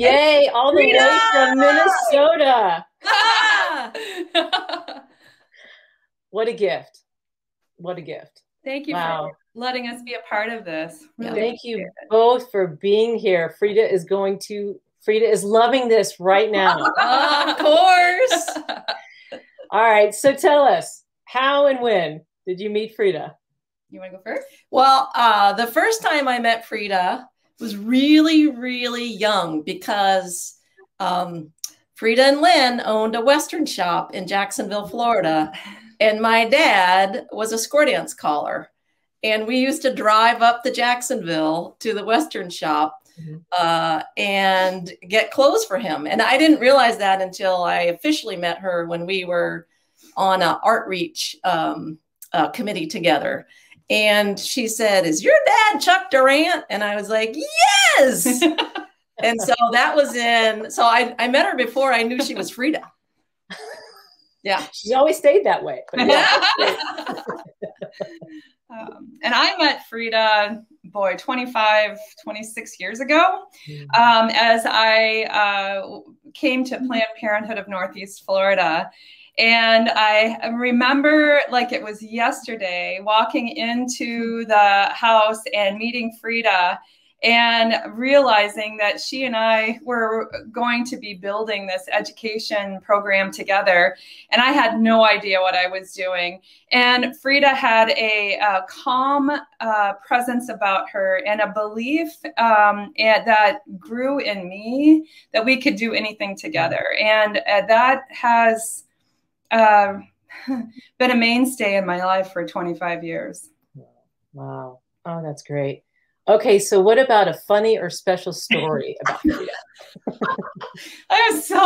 Yay, all the way from Minnesota. what a gift. What a gift. Thank you wow. for letting us be a part of this. Really Thank you both for being here. Frieda is going to, Frieda is loving this right now. of course. all right. So tell us, how and when did you meet Frieda? You want to go first? Well, uh, the first time I met Frieda was really, really young because um, Frieda and Lynn owned a Western shop in Jacksonville, Florida. And my dad was a square dance caller. And we used to drive up to Jacksonville to the Western shop mm-hmm. uh, and get clothes for him. And I didn't realize that until I officially met her when we were on an Art Reach um, uh, committee together. And she said, Is your dad Chuck Durant? And I was like, Yes. and so that was in, so I, I met her before I knew she was Frieda. Yeah. She always stayed that way. Yeah. um, and I met Frieda, boy, 25, 26 years ago, mm-hmm. um, as I uh, came to Planned Parenthood of Northeast Florida. And I remember like it was yesterday walking into the house and meeting Frieda and realizing that she and I were going to be building this education program together. And I had no idea what I was doing. And Frieda had a, a calm uh, presence about her and a belief um, and that grew in me that we could do anything together. And uh, that has uh, been a mainstay in my life for 25 years. Wow. Oh, that's great. Okay, so what about a funny or special story about Frieda? I have so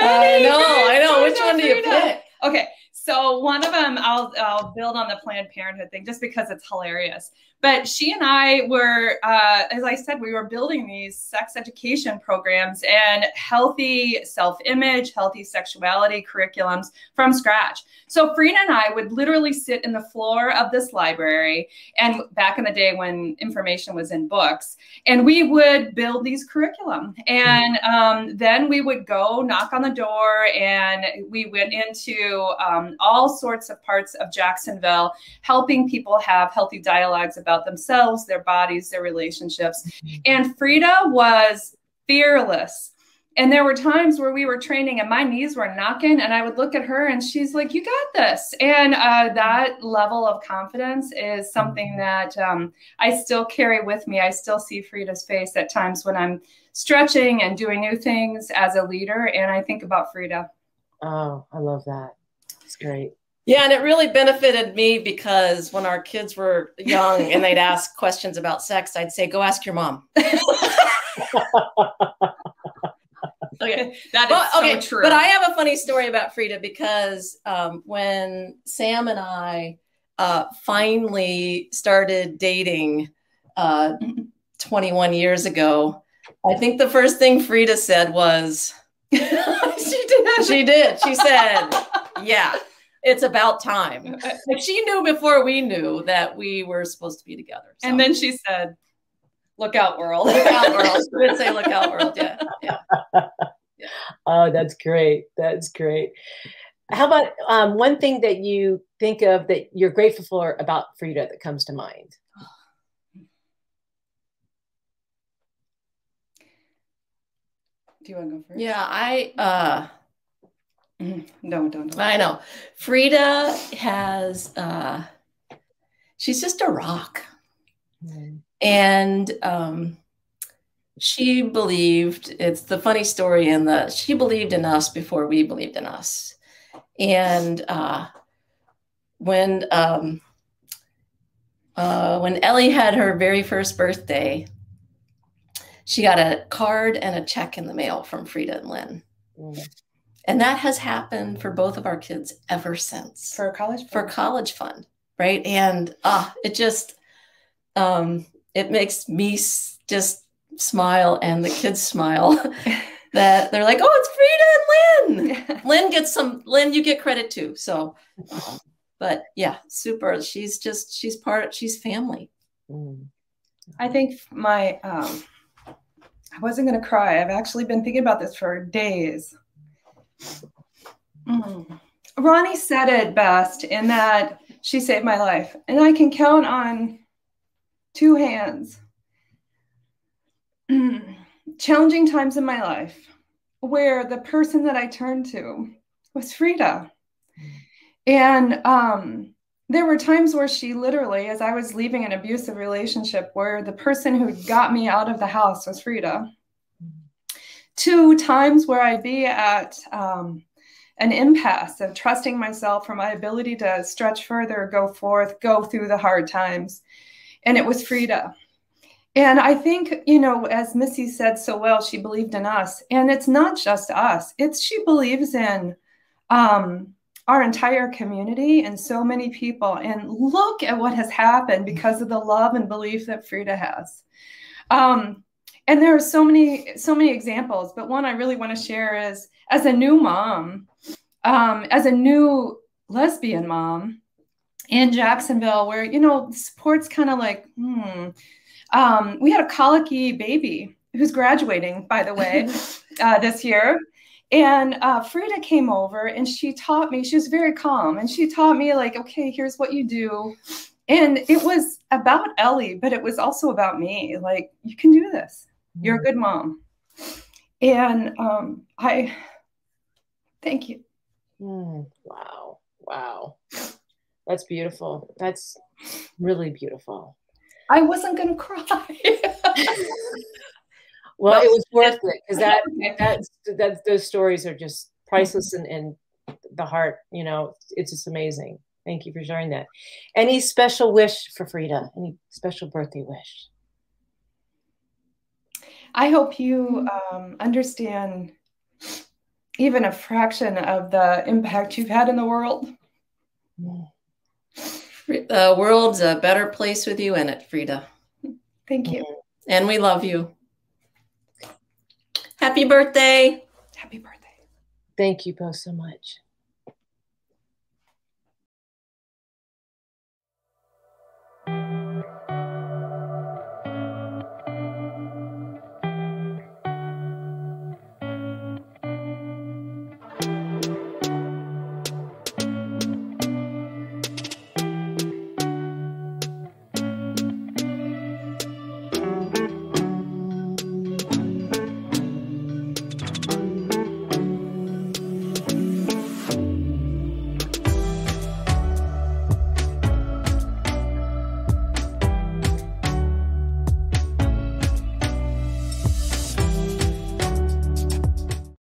many. I know, I know. Which one do you pick? Okay, so one of them, I'll I'll build on the Planned Parenthood thing just because it's hilarious. But she and I were, uh, as I said, we were building these sex education programs and healthy self-image, healthy sexuality curriculums from scratch. So Frieda and I would literally sit in the floor of this library, and back in the day when information was in books, and we would build these curriculum. And um, then we would go knock on the door, and we went into um, all sorts of parts of Jacksonville, helping people have healthy dialogues about themselves, their bodies, their relationships. And Frieda was fearless and there were times where we were training and my knees were knocking, and I would look at her and she's like, You got this. And uh, that level of confidence is something that um, I still carry with me. I still see Frieda's face at times when I'm stretching and doing new things as a leader. And I think about Frieda. Oh, I love that. It's great. Yeah, and it really benefited me because when our kids were young and they'd ask questions about sex, I'd say, Go ask your mom. okay, that is well, okay, so true. But I have a funny story about Frieda because um, when Sam and I uh, finally started dating uh, 21 years ago, I think the first thing Frieda said was, "She did. She did. She said, yeah." It's about time. Like she knew before we knew that we were supposed to be together. So. And then she said, Look out, world. Look out, world. We would say, Look out, world. Yeah. Yeah. yeah. Oh, that's great. That's great. How about um, one thing that you think of that you're grateful for about Frieda that comes to mind? Do you want to go first? Yeah, I uh no, don't, don't. I know. Frieda has uh she's just a rock. Mm. And um, she believed, it's the funny story in the, she believed in us before we believed in us. And uh, when, um, uh, when Ellie had her very first birthday, she got a card and a check in the mail from Frieda and Lynn. Mm. And that has happened for both of our kids ever since. For college fund. For college fund, right? And uh, it just, um, it makes me just smile and the kids smile that they're like, oh, it's Frieda and Lynn. Lynn gets some, Lynn, you get credit too. So, but yeah, super. She's just, she's part, she's family. I think my, um, I wasn't going to cry. I've actually been thinking about this for days. Mm. Ronnie said it best in that she saved my life, and I can count on two hands. Challenging times in my life where the person that I turned to was Frieda. And um, there were times where she literally, as I was leaving an abusive relationship, where the person who got me out of the house was Frieda. Two times where I'd be at um, an impasse of trusting myself for my ability to stretch further, go forth, go through the hard times. And it was Frieda. And I think, you know, as Missy said so well, she believed in us. And it's not just us, it's she believes in um, our entire community and so many people. And look at what has happened because of the love and belief that Frieda has. Um, and there are so many, so many examples, but one I really want to share is as a new mom, um, as a new lesbian mom in Jacksonville, where you know support's kind of like, hmm. Um, we had a colicky baby who's graduating, by the way, uh, this year. And uh, Frieda came over and she taught me, she was very calm and she taught me, like, okay, here's what you do. And it was about Ellie, but it was also about me. Like, you can do this. You're a good mom. And um, I thank you. Mm, wow. Wow. That's beautiful. That's really beautiful. I wasn't going to cry. Well, it was worth it because that that's that those stories are just priceless and, and the heart, you know, it's just amazing. Thank you for sharing that. Any special wish for Frieda? Any special birthday wish? I hope you um, understand even a fraction of the impact you've had in the world. The world's a better place with you in it, Frieda. Thank you. And we love you. Happy birthday. Happy birthday. Thank you both so much.